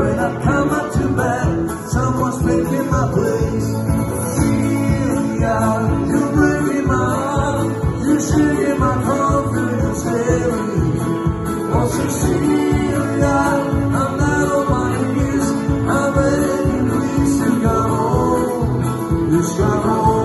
When I come up to bed, someone's taking my place. Yeah, you bring me my, you share my confidence daily. Once you see, I'm not on my knees. I'm begging please to go. You just gotta